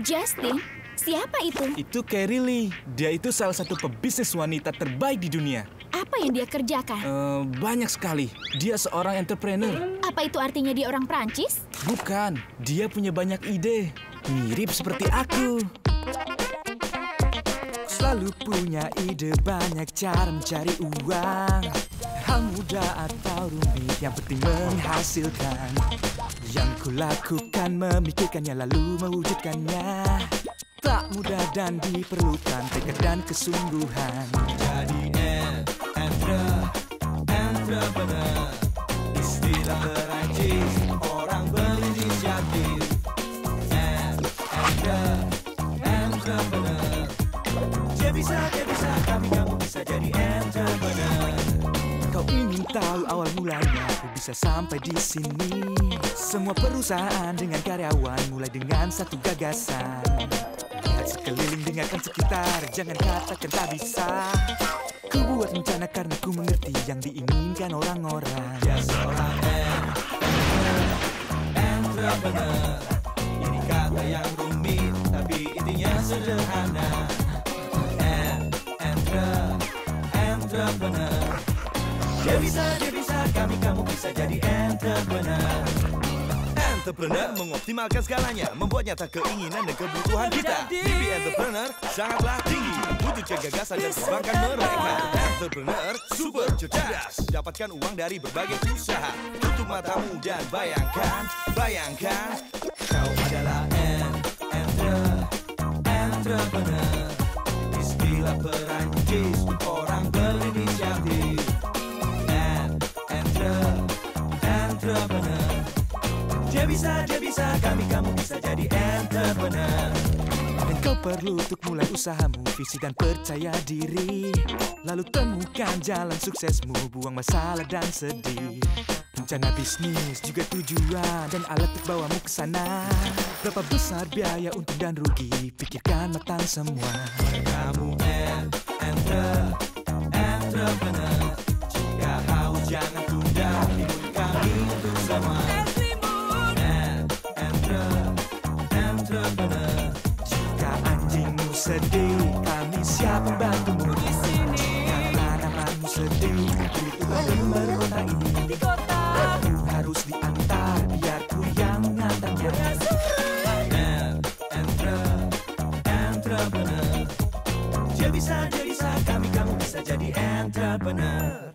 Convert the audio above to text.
Justin? Siapa itu? Itu Carrie Lee. Dia itu salah satu pebisnis wanita terbaik di dunia. Apa yang dia kerjakan? Eh, banyak sekali. Dia seorang entrepreneur. Apa itu artinya dia orang Prancis? Bukan, dia punya banyak ide. Mirip seperti aku. Selalu punya ide banyak cara mencari uang. Hal mudah atau rumit yang penting menghasilkan. Yang kulakukan memikirkannya lalu mewujudkannya. Tak mudah dan diperlukan tekad dan kesungguhan. Jadi bisa, dia bisa, kami kamu bisa jadi entrepreneur. Kau ingin tahu awal mulanya Aku bisa sampai di sini? Semua perusahaan dengan karyawan Mulai dengan satu gagasan. Lihat sekeliling dengarkan sekitar. Jangan katakan tak bisa. Ku buat rencana karena ku mengerti Yang diinginkan orang-orang. Dia seorang en, entre, entrepreneur. Ini kata yang rumit, tapi intinya sederhana Dia bisa, dia bisa, kami kamu bisa jadi entrepreneur. Entrepreneur mengoptimalkan segalanya Membuat nyata keinginan dan kebutuhan kita. Mimpi entrepreneur sangatlah tinggi Wujudkan gagasan dan kembangkan mereka. Entrepreneur super cerdas Dapatkan uang dari berbagai usaha. Tutup matamu dan bayangkan Bayangkan Kau adalah en, entre, entrepreneur. Istilah Perancis Orang entrepreneur dia bisa, dia bisa, kami kamu bisa jadi entrepreneur Dan kau perlu untuk mulai usahamu Visi dan percaya diri. Lalu temukan jalan suksesmu Buang masalah dan sedih. Rencana bisnis juga tujuan Dan alat untuk bawamu ke sana. Berapa besar biaya untung dan rugi Pikirkan matang semua. Kamu en, entre, entrepreneur. Jika haus jangan sedih. Kami siap membantumu. Di sini Jika tanamanmu sedih. Butuh lumber kota ini Di kota. Aku harus diantar. Biar ku yang mengantarnya. Dia bisa, dia bisa, kami kamu bisa jadi entrepreneur